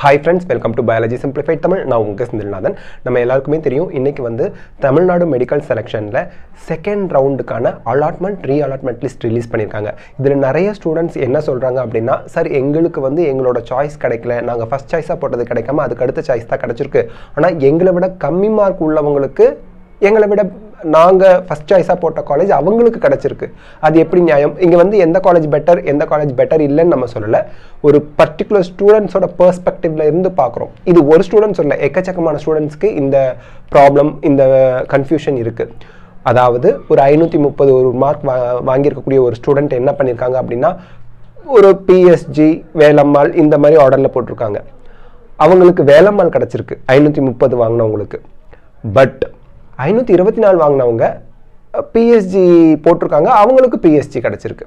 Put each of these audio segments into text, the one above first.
Hi friends welcome to biology simplified Tamil நான் உங்கள் செந்தில்நாதன் நம்ம எல்லாருக்குமே தெரியும் இன்றைக்கி வந்து தமிழ்நாடு மெடிக்கல் செலெக்ஷனில் second ரவுண்டுக்கான allotment re allotment list release பண்ணியிருக்காங்க இதில் நிறைய ஸ்டூடெண்ட்ஸ் என்ன சொல்கிறாங்க அப்படின்னா சார் எங்களுக்கு வந்து எங்களோட சாய்ஸ் கிடைக்கல. நாங்கள் ஃபஸ்ட் சாய்ஸாக போட்டது கிடைக்காம அதுக்கு அடுத்த சாய்ஸ் தான் கிடச்சிருக்கு. ஆனால் எங்களை விட கம்மி மார்க் உள்ளவங்களுக்கு எங்களை விட நாங்கள் ஃபஸ்ட் சாய்ஸாக போட்ட காலேஜ் அவங்களுக்கு கிடச்சிருக்கு. அது எப்படி நியாயம்? இங்கே வந்து எந்த காலேஜ் பெட்டர் எந்த காலேஜ் பெட்டர் இல்லைன்னு நம்ம சொல்லலை. ஒரு பர்டிகுலர் ஸ்டூடெண்ட்ஸோட பெர்ஸ்பெக்டிவ்ல இருந்து பார்க்குறோம். இது ஒரு ஸ்டூடெண்ட்ஸ் இல்லை எக்கச்சக்கமான ஸ்டூடெண்ட்ஸ்க்கு இந்த ப்ராப்ளம் இந்த கன்ஃபியூஷன் இருக்குது அதாவது ஒரு ஐநூற்றி முப்பது ஒரு மார்க் வா வாங்கியிருக்கக்கூடிய ஒரு ஸ்டூடெண்ட் என்ன பண்ணியிருக்காங்க அப்படின்னா ஒரு பிஎஸ்ஜி வேலம்மாள் இந்த மாதிரி ஆர்டரில் போட்டிருக்காங்க. அவங்களுக்கு வேலம்மாள் கிடச்சிருக்கு ஐநூற்றி முப்பது வாங்கினவங்களுக்கு. பட் ஐநூற்றி இருபத்தி நாலு வாங்கினவங்க பிஎஸ்ஜி போட்டிருக்காங்க. அவங்களுக்கு பிஎஸ்ஜி கிடச்சிருக்கு.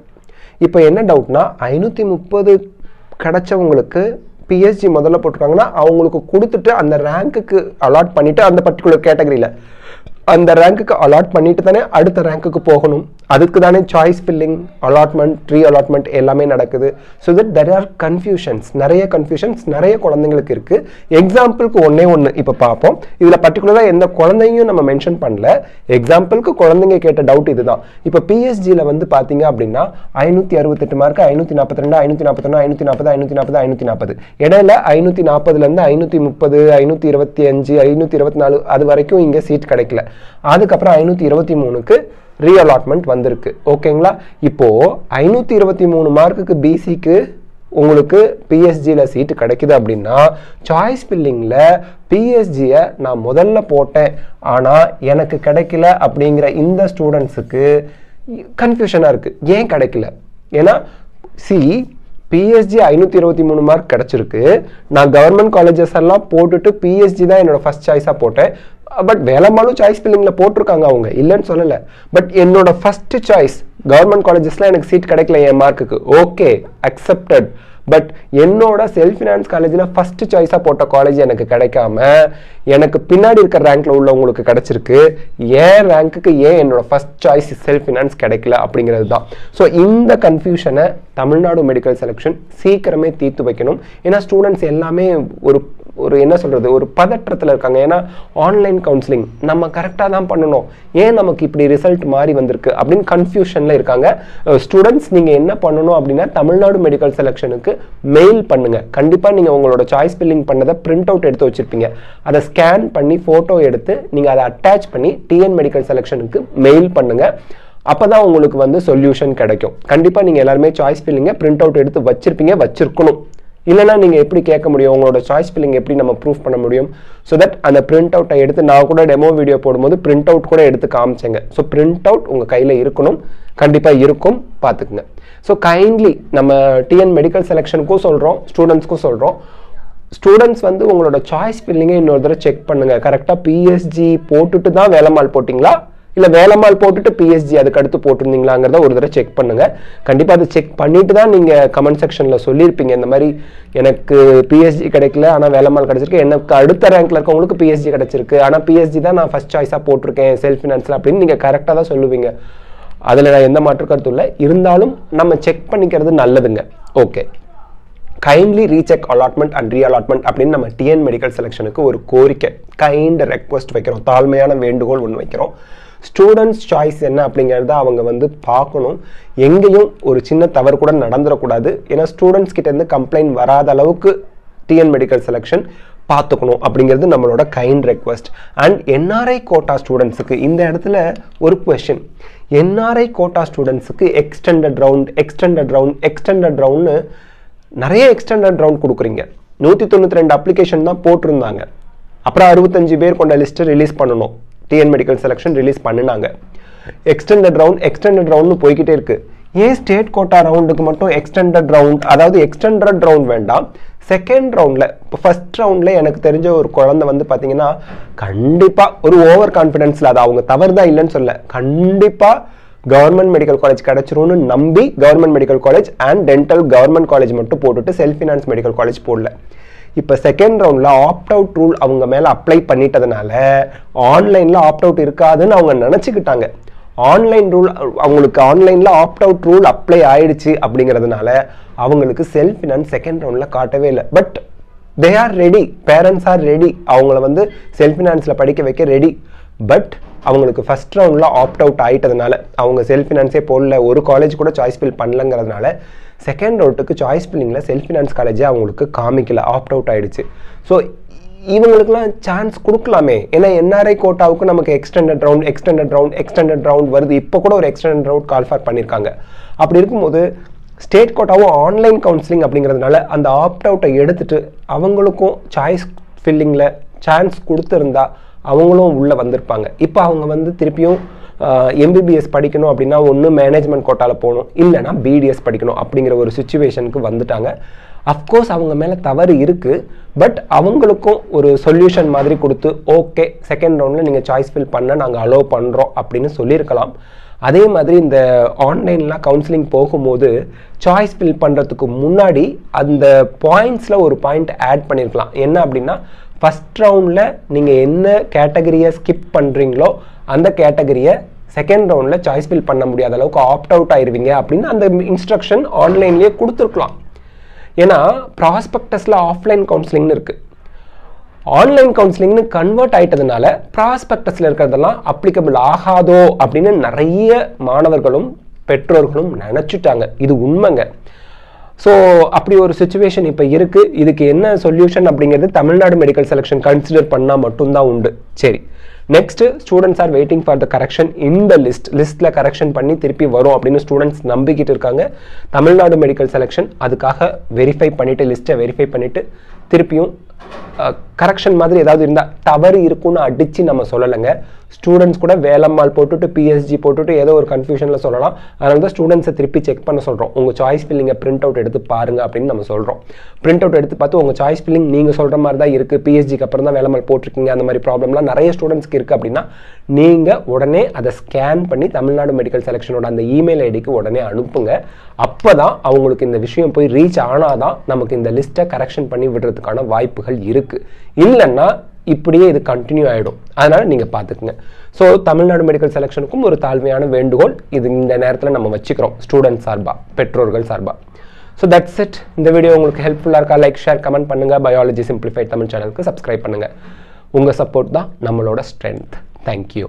இப்போ என்ன டவுட்னா ஐநூற்றி முப்பது கிடச்சவங்களுக்கு பிஎஸ்ஜி முதல்ல போட்டிருக்காங்கன்னா அவங்களுக்கு கொடுத்துட்டு அந்த ரேங்க்குக்கு அலாட் பண்ணிவிட்டு அந்த பர்டிகுலர் கேட்டகரியில் அந்த ரேங்க்குக்கு அலாட் பண்ணிட்டு தானே அடுத்த ரேங்க்குக்கு போகணும். அதுக்கு தானே choice filling allotment re allotment எல்லாமே நடக்குது. So that there are confusions நிறைய கன்ஃபியூஷன்ஸ் நிறைய குழந்தைங்களுக்கு இருக்குது எக்ஸாம்பிளுக்கு ஒன்றே ஒன்று இப்போ பார்ப்போம் இதில் பர்டிகுலராக எந்த குழந்தையும் நம்ம மென்ஷன் பண்ணல. எக்ஸாம்பிளுக்கு குழந்தைங்க கேட்ட டவுட் இதுதான். இப்போ பிஎஸ்ஜியில் வந்து பார்த்தீங்க அப்படின்னா ஐநூற்றி அறுபத்தெட்டு மார்க் ஐநூற்றி நாற்பத்தி ரெண்டு ஐநூற்றி நாற்பத்தொன்று ஐநூற்றி நாற்பது ஐநூற்றி நாற்பது ஐநூற்றி நாற்பது இடையில ஐநூற்றி நாற்பதுலேருந்து ஐநூற்றி முப்பது ஐநூற்றி இருபத்தி அஞ்சு ஐநூற்றி இருபத்தி நாலு அது வரைக்கும் இங்கே சீட் கிடைக்கல. அதுக்கப்புறம் ஐநூற்றி இருபத்தி மூணுக்கு ரீஅலாட்மெண்ட் வந்திருக்கு. ஓகேங்களா? இப்போது ஐநூற்றி இருபத்தி மூணு மார்க்குக்கு பிசிக்கு உங்களுக்கு பிஎஸ்ஜியில் சீட்டு கிடைக்குது அப்படின்னா சாய்ஸ் பில்லிங்கில் பிஎஸ்ஜியை நான் முதல்ல போட்டேன். ஆனால் எனக்கு கிடைக்கல அப்படிங்கிற இந்த ஸ்டூடெண்ட்ஸுக்கு கன்ஃபியூஷனாக இருக்குது ஏன் கிடைக்கல? ஏன்னா சி பிஎஸ்ஜி ஐநூற்றி இருபத்தி மூணு மார்க் கிடச்சிருக்கு. நான் கவர்மெண்ட் காலேஜஸ் எல்லாம் போட்டுட்டு பிஎஸ்ஜி தான் என்னோடய ஃபஸ்ட் சாய்ஸாக போட்டேன். பட் வேலம்மாலும் சாய்ஸ் பில்லிங்கில் போட்டிருக்காங்க அவங்க. இல்லைன்னு சொல்லலை. பட் என்னோட ஃபர்ஸ்ட் சாய்ஸ் கவர்மெண்ட் காலேஜஸ்லாம் எனக்கு சீட் கிடைக்கல என் மார்க்குக்கு ஓகே அக்செப்டட் பட் என்னோட செல்ஃப் ஃபினான்ஸ் காலேஜில் ஃபஸ்ட்டு சாய்ஸாக போட்ட காலேஜ் எனக்கு கிடைக்காம எனக்கு பின்னாடி இருக்கிற ரேங்க்கில் உள்ளவங்களுக்கு கிடச்சிருக்கு. ஏன் ரேங்க்குக்கு ஏன் என்னோட ஃபஸ்ட் சாய்ஸ் செல்ஃப் ஃபினான்ஸ் கிடைக்கல அப்படிங்கிறது தான். ஸோ இந்த கன்ஃபியூஷனை தமிழ்நாடு மெடிக்கல் செலெக்ஷன் சீக்கிரமே தீர்த்து வைக்கணும். ஏன்னா ஸ்டூடெண்ட்ஸ் எல்லாமே ஒரு ஒரு என்ன சொல்கிறது ஒரு பதற்றத்தில் இருக்காங்க. ஏன்னா ஆன்லைன் கவுன்சிலிங் நம்ம கரெக்டாக தான் பண்ணணும். ஏன் நமக்கு இப்படி ரிசல்ட் மாறி வந்திருக்கு அப்படின்னு கன்ஃபியூஷனில் இருக்காங்க. ஸ்டூடெண்ட்ஸ் நீங்கள் என்ன பண்ணணும் அப்படின்னா தமிழ்நாடு மெடிக்கல் செலெக்ஷனுக்கு மெயில் பண்ணுங்கள் கண்டிப்பாக நீங்கள் உங்களோட சாய்ஸ் ஃபில்லிங் பண்ணதை பிரிண்ட் அவுட் எடுத்து வச்சுருப்பீங்க. அதை ஸ்கேன் பண்ணி ஃபோட்டோ எடுத்து நீங்கள் அதை அட்டாச் பண்ணி டிஎன் மெடிக்கல் செலெக்ஷனுக்கு மெயில் பண்ணுங்கள் அப்போ தான் உங்களுக்கு வந்து சொல்யூஷன் கிடைக்கும். கண்டிப்பாக நீங்கள் எல்லாருமே சாய்ஸ் ஃபில்லிங்கை பிரிண்ட் அவுட் எடுத்து வச்சிருப்பீங்க வச்சுருக்கணும். இல்லைனா நீங்கள் எப்படி கேட்க முடியும்? உங்களோட சாய்ஸ் ஃபில்லிங் எப்படி நம்ம ப்ரூஃப் பண்ண முடியும்? ஸோ தட் அந்த பிரிண்ட் அவுட்டை எடுத்து நான் கூட டெமோ வீடியோ போடும்போது பிரிண்ட் அவுட் கூட எடுத்து காமிச்சேங்க. ஸோ பிரிண்ட் அவுட் உங்கள் கையில் இருக்கணும். கண்டிப்பாக இருக்கும். பார்த்துக்குங்க. ஸோ கைண்ட்லி நம்ம டிஎன் மெடிக்கல் செலெக்ஷனுக்கும் சொல்கிறோம் ஸ்டூடெண்ட்ஸ்க்கும் சொல்கிறோம் ஸ்டூடெண்ட்ஸ் வந்து உங்களோட சாய்ஸ் ஃபில்லிங்கை இன்னொரு தடவை செக் பண்ணுங்கள் கரெக்டாக பிஎஸ்ஜி போட்டுட்டு தான் வேலைமால் போட்டிங்களா? இல்லை வேலைமால் போட்டுட்டு பிஎஸ்ஜி அதுக்கு அடுத்து போட்டிருந்தீங்களாங்கிறத ஒரு தடவை செக் பண்ணுங்க. கண்டிப்பாக அதை செக் பண்ணிட்டு தான் நீங்கள் கமெண்ட் செக்ஷனில் சொல்லியிருப்பீங்க. இந்த மாதிரி எனக்கு பிஎஸ்ஜி கிடைக்கல ஆனால் வேலைமால் கிடச்சிருக்கு. எனக்கு அடுத்த ரேங்க்ல இருக்கவங்களுக்கு பிஎஸ்ஜி கிடச்சிருக்கு. ஆனால் பிஎஸ்ஜி தான் நான் ஃபஸ்ட் சாய்ஸாக போட்டிருக்கேன் செல்ஃப் ஃபினான்ஸில் அப்படின்னு நீங்கள் கரெக்டாக தான் சொல்லுவீங்க. அதில் நான் எந்த மாற்று கருத்தும் இல்லை. இருந்தாலும் நம்ம செக் பண்ணிக்கிறது நல்லதுங்க. Okay kindly recheck allotment and reallotment அப்படின்னு நம்ம டிஎன் மெடிக்கல் செலெக்ஷனுக்கு ஒரு கோரிக்கை. கைண்ட் ரெக்வஸ்ட் வைக்கிறோம். தாழ்மையான வேண்டுகோள் ஒன்று வைக்கிறோம். ஸ்டூடெண்ட்ஸ் சாய்ஸ் என்ன அப்படிங்கிறத அவங்க வந்து பார்க்கணும். எங்கேயும் ஒரு சின்ன தவறு கூட நடந்துடக்கூடாது ஏன்னா ஸ்டூடெண்ட்ஸ் கிட்டேருந்து கம்ப்ளைண்ட் வராத அளவுக்கு டிஎன் மெடிக்கல் செலெக்ஷன் பார்த்துக்கணும் அப்படிங்கிறது நம்மளோட kind request and NRI quota ஸ்டூடெண்ட்ஸுக்கு இந்த இடத்துல ஒரு கொஷின் என்ஆர்ஐ கோட்டா ஸ்டூடெண்ட்ஸுக்கு extended round extended round extended ரவுண்ட்னு நிறைய எக்ஸ்டெண்டட் ரவுண்ட் கொடுக்குறீங்க. நூற்றி தொண்ணூற்றி ரெண்டு அப்ளிகேஷன் தான் போட்டிருந்தாங்க. அப்புறம் அறுபத்தஞ்சு பேர் கொண்ட லிஸ்ட்டை ரிலீஸ் பண்ணணும். டிஎன் மெடிக்கல் செலெக்ஷன் ரிலீஸ் பண்ணினாங்க. எக்ஸ்டெண்டட் ரவுண்ட் எக்ஸ்டெண்டட் ரவுண்ட்னு போய்கிட்டே இருக்கு. ஏன் ஸ்டேட் கோட்டா ரவுண்டுக்கு மட்டும் எக்ஸ்டெண்டட் ரவுண்ட் அதாவது எக்ஸ்டெண்டட் ரவுண்ட் வேண்டாம். செகண்ட் ரவுண்டில் இப்போ ஃபஸ்ட் ரவுண்டில் எனக்கு தெரிஞ்ச ஒரு குழந்தை வந்து பார்த்தீங்கன்னா கண்டிப்பாக ஒரு ஓவர் கான்ஃபிடென்ஸில் அது அவங்க தவறு தான் இல்லைன்னு சொல்ல கண்டிப்பாக கவர்மெண்ட் மெடிக்கல் காலேஜ் கிடச்சிரும்னு நம்பி government medical college and dental government college மட்டும் போட்டுட்டு செல்ஃப் ஃபினான்ஸ் மெடிக்கல் காலேஜ் போடல. இப்போ செகண்ட் ரவுண்டில் ஆப்ட் அவுட் ரூல் அவங்க மேலே அப்ளை பண்ணிட்டதுனால ஆன்லைனில் ஆப்ட் அவுட் இருக்காதுன்னு அவங்க நினச்சிக்கிட்டாங்க. ஆன்லைன் ரூல் அவங்களுக்கு ஆன்லைனில் ஆப்ட் அவுட் ரூல் அப்ளை ஆயிடுச்சு அப்படிங்கிறதுனால அவங்களுக்கு செல்ஃப் ஃபினான்ஸ் செகண்ட் ரவுண்டில் காட்டவே இல்லை. But they are ready parents are ready அவங்கள வந்து செல்ஃப் ஃபினான்ஸில் படிக்க வைக்க ரெடி பட் அவங்களுக்கு ஃபஸ்ட் ரவுண்டில் ஆப்ட் அவுட் ஆயிட்டதுனால அவங்க செல்ஃப் ஃபினான்ஸே போடல. ஒரு காலேஜ் கூட சாய்ஸ் ஃபில் பண்ணலங்கிறதுனால செகண்ட் ரவுட்டுக்கு சாய்ஸ் ஃபில்லிங்கில் செல்ஃப் ஃபினான்ஸ் காலேஜே அவங்களுக்கு காமிக்கல ஆப்ட் அவுட் ஆகிடுச்சு ஸோ இவங்களுக்குலாம் சான்ஸ் கொடுக்கலாமே. ஏன்னா என்ஆர்ஐ கோட்டாவுக்கு நமக்கு extended round extended round extended round வருது. இப்போ கூட ஒரு எக்ஸ்டெண்டட் ரவுண்ட் கால் ஃபார் பண்ணியிருக்காங்க அப்படி இருக்கும்போது ஸ்டேட் கோட்டாவும் ஆன்லைன் கவுன்சிலிங் அப்படிங்கிறதுனால அந்த ஆப்ட் அவுட்டை எடுத்துட்டு அவங்களுக்கும் சாய்ஸ் ஃபில்லிங்கில் சான்ஸ் கொடுத்துருந்தா அவங்களும் உள்ளே வந்திருப்பாங்க. இப்போ அவங்க வந்து திருப்பியும் எம்பிபிஎஸ் படிக்கணும் அப்படின்னா ஒன்று மேனேஜ்மெண்ட் கோட்டாவில் போகணும். இல்லைனா பிடிஎஸ் படிக்கணும் அப்படிங்கிற ஒரு சுச்சுவேஷனுக்கு வந்துட்டாங்க. அஃப்கோர்ஸ் அவங்க மேலே தவறு இருக்குது பட் அவங்களுக்கும் ஒரு சொல்யூஷன் மாதிரி கொடுத்து ஓகே செகண்ட் ரவுண்டில் நீங்கள் சாய்ஸ் ஃபில் பண்ண நாங்கள் அலோவ் பண்ணுறோம் அப்படின்னு சொல்லியிருக்கலாம். அதே மாதிரி இந்த ஆன்லைன்லாம் கவுன்சிலிங் போகும்போது சாய்ஸ் ஃபில் பண்ணுறதுக்கு முன்னாடி அந்த பாயிண்ட்ஸில் ஒரு பாயிண்ட் ஆட் பண்ணியிருக்கலாம் என்ன அப்படின்னா ஃபஸ்ட் ரவுண்டில் நீங்கள் என்ன கேட்டகரியை ஸ்கிப் பண்ணுறீங்களோ அந்த கேட்டகரியை செகண்ட் ரவுண்டில் சாய்ஸ் ஃபில் பண்ண முடியாத அளவுக்கு ஆப்ட் அவுட் ஆயிருவீங்க அப்படின்னு அந்த இன்ஸ்ட்ரக்ஷன் ஆன்லைன்லேயே கொடுத்துருக்கலாம். ஏன்னா ப்ராஸ்பெக்டஸில் ஆஃப்லைன் கவுன்சிலிங்னு இருக்குது ஆன்லைன் கவுன்சிலிங்னு கன்வெர்ட் ஆயிட்டதுனால ப்ராஸ்பெக்டஸில் இருக்கிறதெல்லாம் அப்ளிகபிள் ஆகாதோ அப்படின்னு நிறைய மாணவர்களும் பெற்றோர்களும் நினச்சிட்டாங்க. இது உண்மைங்க. ஸோ அப்படி ஒரு சுச்சுவேஷன் இப்போ இருக்குது இதுக்கு என்ன சொல்யூஷன் அப்படிங்கிறது தமிழ்நாடு மெடிக்கல் செலெக்ஷன் கன்சிடர் பண்ணால் மட்டும்தான் உண்டு. சரி. Next students are waiting for the correction இந்த லிஸ்ட் லிஸ்ட்டில் கரெக்ஷன் பண்ணி திருப்பி வரும் அப்படின்னு ஸ்டூடெண்ட்ஸ் நம்பிக்கிட்டு இருக்காங்க. தமிழ்நாடு மெடிக்கல் செலெக்ஷன் அதுக்காக வெரிஃபை பண்ணிவிட்டு லிஸ்ட்டை வெரிஃபை பண்ணிவிட்டு திருப்பியும் கரெக்ஷன் மாதிரி ஏதாவது இருந்தால் தவறு இருக்குன்னு அடித்து நம்ம சொல்லலைங்க. ஸ்டூடெண்ட்ஸ் கூட வேலம்மாள் போட்டுட்டு பிஎஸ்ஜி போட்டுட்டு ஏதோ ஒரு கன்ஃபியூஷனில் சொல்லலாம். அதனால தான் ஸ்டூடெண்ட்ஸை திருப்பி செக் பண்ண சொல்கிறோம் உங்கள் சாய்ஸ் ஃபில்லிங்கை பிரிண்ட் அவுட் எடுத்து பாருங்க அப்படின்னு நம்ம சொல்கிறோம் பிரிண்ட் அவுட் எடுத்து பார்த்து உங்கள் சாய்ஸ் ஃபில்லிங் நீங்கள் சொல்கிற மாதிரி தான் இருக்குது பிஎஸ்ஜிக்கு அப்புறம் தான் வேலம்மாள் போட்டிருக்கீங்க. அந்த மாதிரி ப்ராப்ளம்லாம் நிறைய ஸ்டூடெண்ட்ஸ்க்கு இருக்குது அப்படின்னா நீங்கள் உடனே அதை ஸ்கேன் பண்ணி தமிழ்நாடு மெடிக்கல் செலெக்ஷனோட அந்த இமெயில் ஐடிக்கு உடனே அனுப்புங்க. அப்போ தான் அவங்களுக்கு இந்த விஷயம் போய் ரீச் ஆனால் தான் நமக்கு இந்த லிஸ்ட்டை கரெக்ஷன் பண்ணி விடுறதுக்கான வாய்ப்புகள் இருக்குது இல்லைன்னா இப்படியே இது கண்டினியூ ஆகிடும் அதனால் நீங்கள் பார்த்துக்குங்க ஸோ தமிழ்நாடு மெடிக்கல் செலெக்ஷனுக்கும் ஒரு தாழ்மையான வேண்டுகோள். இது இந்த நேரத்தில் நம்ம வச்சுக்கிறோம். ஸ்டூடெண்ட் சார்பாக பெற்றோர்கள் சார்பாக ஸோ தட்ஸ் இட் இந்த வீடியோ உங்களுக்கு ஹெல்ப்ஃபுல்லாக இருக்கா? லைக் ஷேர் கமெண்ட் பண்ணுங்கள் பயாலஜி சிம்பிளிஃபைட் தமிழ் சேனலுக்கு சப்ஸ்கிரைப் பண்ணுங்கள் உங்கள் சப்போர்ட் தான் நம்மளோட ஸ்ட்ரென்த் தேங்க்யூ